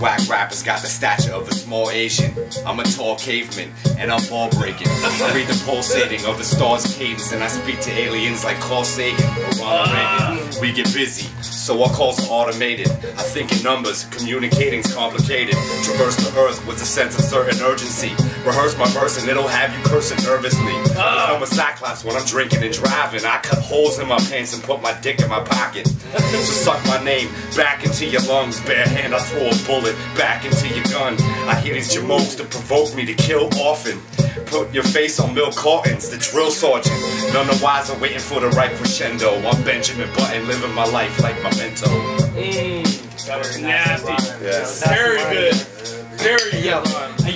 whack rappers got the stature of a small Asian. I'm a tall caveman, and I'm ball breaking. I read the pulsating of the stars' cadence, and I speak to aliens like Carl Sagan or Ronald ah. Reagan. We get busy, so our calls are automated. I think in numbers, communicating's complicated. Traverse the earth with a sense of certain urgency. Rehearse my verse and it'll have you cursing nervously. Ah. I'm a cyclops when I'm drinking and driving. I cut holes in my pants and put my dick in my pocket. So suck my name back into your lungs. Bare hand, I throw a bullet back into your gun. I hear these jamokes that provoke me to kill often. Put your face on milk cartons, the drill sergeant. None the wiser waiting for the right crescendo. I'm Benjamin Button, living my life like memento. Mmm, that was nasty. Yes. Very good. Very good. Yo,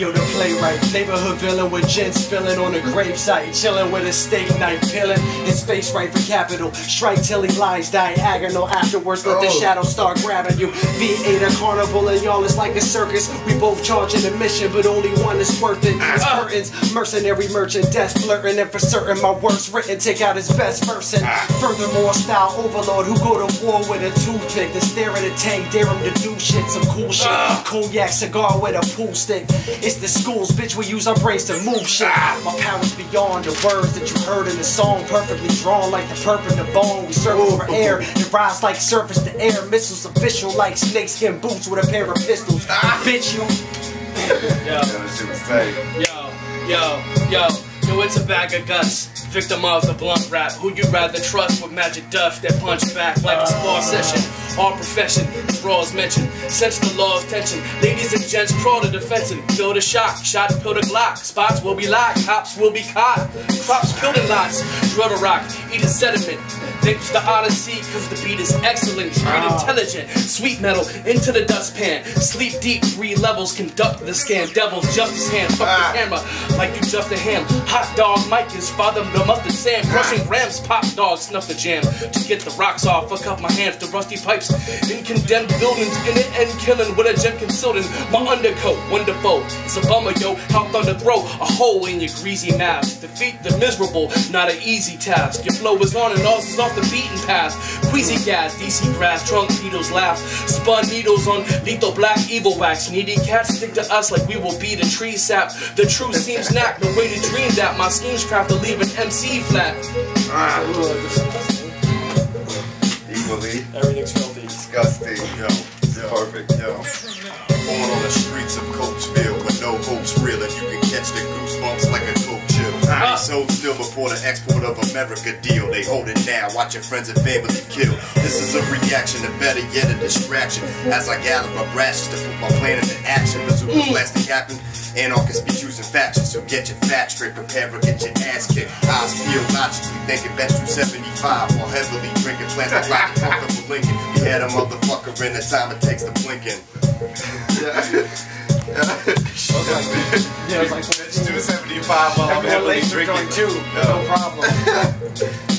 yo, the playwright, neighborhood villain with gin spilling on a gravesite, chilling with a steak knife, peeling his face right for capital. Strike till he lies diagonal. Afterwards, let the oh. shadow start grabbing you. V8 a carnival, and y'all is like a circus. We both charging admission, but only one is worth it. It's ah. curtains, mercenary merchant, death flirting, and for certain, my worst written, take out his best verse. And ah. furthermore, style overlord who go to war with a toothpick, to stare at a tank, dare him to do shit, some cool shit. Ah. Cognac cigar with a pool stick. It's the schools, bitch, we use our brains to move shit. My power's beyond the words that you heard in the song, perfectly drawn like the perp in the bone. We circle over air and rise like surface to air. Missiles official like snakeskin boots with a pair of pistols. Ah. Bitch, you. Yo, That was tight. yo, yo, yo. Yo, it's a bag of guts. Victim of the blunt rap. Who you rather trust with magic duff that punch back like a spar session? Our profession, as raw as mentioned. Sense the law of tension. Ladies and gents crawl to and feel the shock. Shot and pill the Glock. Spots will be locked. Cops will be caught. Crops killed in lots. Drill the rock. Eat a sediment. Thanks to Ahdisi, cause the beat is excellent, straight intelligent, sweet metal into the dustpan. Sleep deep, three levels, conduct the scan. Devil's justice hand, fuck the ah. camera, like you just a ham. Hot dog, Mike is father, the mustard Sam. Ah. Crushing grams, pop dog, snuff the jam. To get the rocks off, fuck up my hands, the rusty pipes. In condemned buildings, in it and killing with a gem concealed in my undercoat. Wonderful, it's a bummer, yo. How thunder throw a hole in your greasy mask. Defeat the miserable, not an easy task. Your flow is on and ours is off the beaten path. Queasy gas, DC grass, trunk needles laugh. Spun needles on lethal black evil wax. Needy cats stick to us like we will be the tree sap. The truth seems knack, no way to dream that. My schemes craft to leave an MC flat. Equally Everything's filthy. disgusting. Yo, yo, perfect. Yo. Born on the streets sold still before the export of America deal. They hold it down, watch your friends and family kill. This is a reaction, and better yet, a distraction. As I gather my brashes to put my plan into action. Bazooka blasting happen. Anarchists be choosing factions, so get your facts straight, prepare to get your ass kicked. Eyes peeled, logically thinking best you 75 while heavily drinking plastic rocket comfortable Lincoln. We had a motherfucker in the time it takes to yeah, it's like, 275 while I'm heavily drinking. too. no problem.